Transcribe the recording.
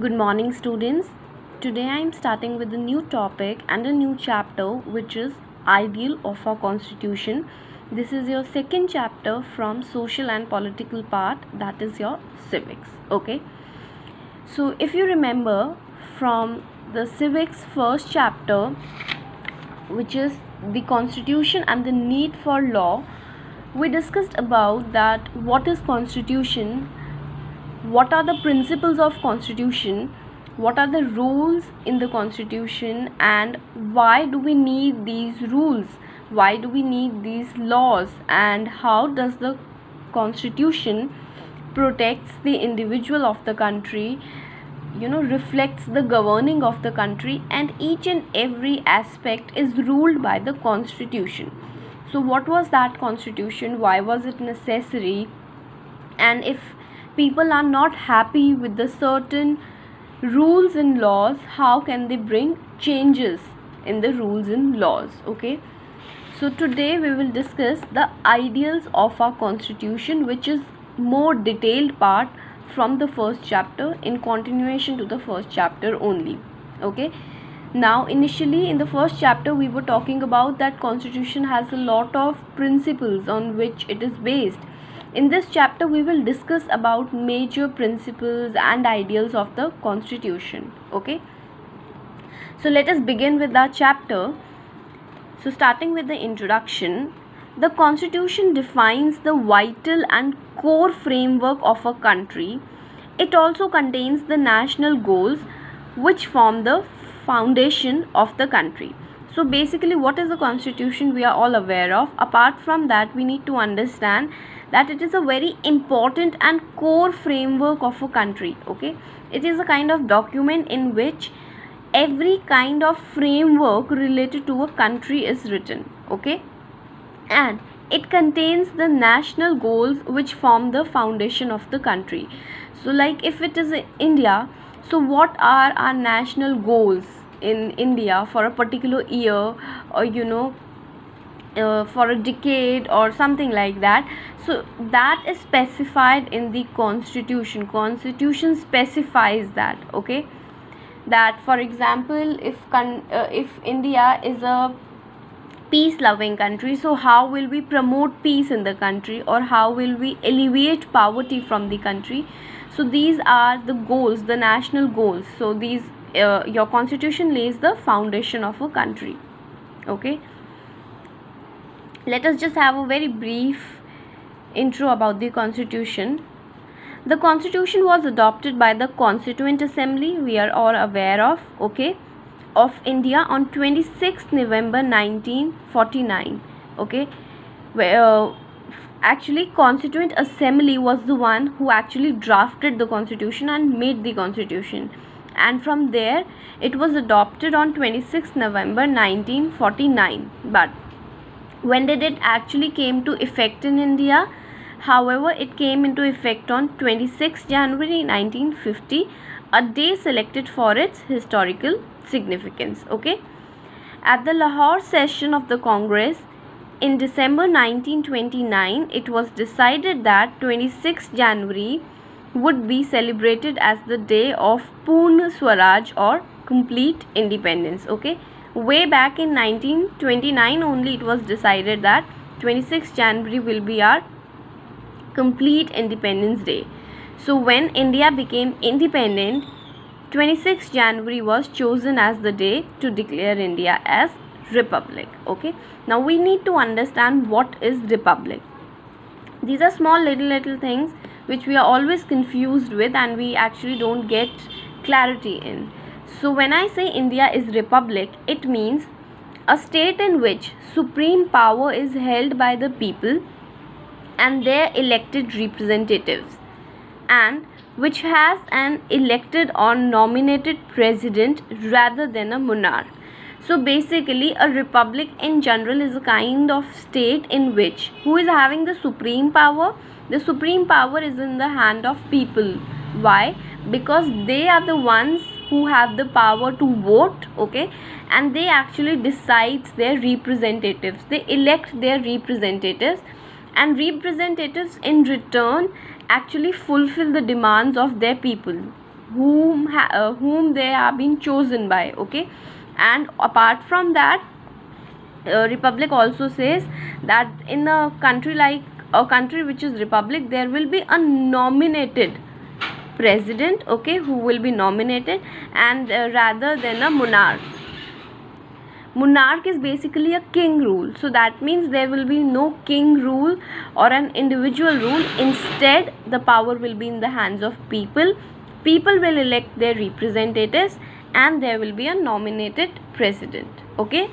Good morning, students. Today I am starting with a new topic and a new chapter, which is Ideal of our Constitution. This is your second chapter from social and political part, that is your civics. Okay. So, if you remember from the civics first chapter, which is the Constitution and the need for law, we discussed about that what is Constitution what are the principles of constitution what are the rules in the constitution and why do we need these rules? Why do we need these laws? And how does the constitution protects the individual of the country you know reflects the governing of the country and each and every aspect is ruled by the constitution. So what was that constitution? Why was it necessary? And if people are not happy with the certain rules and laws how can they bring changes in the rules and laws okay? So today we will discuss the ideals of our constitution which is more detailed part from the first chapter in continuation to the first chapter only okay? Now initially in the first chapter we were talking about that constitution has a lot of principles on which it is based in this chapter we will discuss about major principles and ideals of the constitution okay? So let us begin with our chapter. So starting with the introduction the constitution defines the vital and core framework of a country. It also contains the national goals which form the foundation of the country. So basically what is the constitution we are all aware of? Apart from that we need to understand that it is a very important and core framework of a country okay? It is a kind of document in which every kind of framework related to a country is written okay? And it contains the national goals which form the foundation of the country. So like if it is india so what are our national goals in india for a particular year? Or you know uh, for a decade or something like that. So that is specified in the constitution. Constitution specifies that okay? That for example if con- uh, if india is a peace loving country so how will we promote peace in the country or how will we alleviate poverty from the country? So these are the goals the national goals. So these uh, your constitution lays the foundation of a country okay let us just have a very brief intro about the constitution. The constitution was adopted by the constituent assembly we are all aware of okay of india on 26 november 1949 okay. Where uh, actually constituent assembly was the one who actually drafted the constitution and made the constitution. And from there it was adopted on 26 november 1949 but when did it actually came to effect in india? However it came into effect on 26 january 1950 a day selected for its historical significance okay? At the lahore session of the congress in december 1929 it was decided that 26 january would be celebrated as the day of Purna Swaraj or complete independence okay way back in 1929 only it was decided that 26 January will be our complete independence day. So when India became independent 26 January was chosen as the day to declare India as republic okay? Now we need to understand what is republic. These are small little little things which we are always confused with and we actually don't get clarity in so when I say India is republic, it means a state in which supreme power is held by the people and their elected representatives and which has an elected or nominated president rather than a monarch. So basically a republic in general is a kind of state in which who is having the supreme power? The supreme power is in the hand of people. Why? Because they are the ones who have the power to vote okay and they actually decides their representatives. They elect their representatives and representatives in return actually fulfill the demands of their people whom uh, whom they have been chosen by okay. And apart from that uh, republic also says that in a country like a country which is republic there will be a nominated president okay who will be nominated and uh, rather than a monarch. Monarch is basically a king rule. So that means there will be no king rule or an individual rule. Instead the power will be in the hands of people. People will elect their representatives and there will be a nominated president okay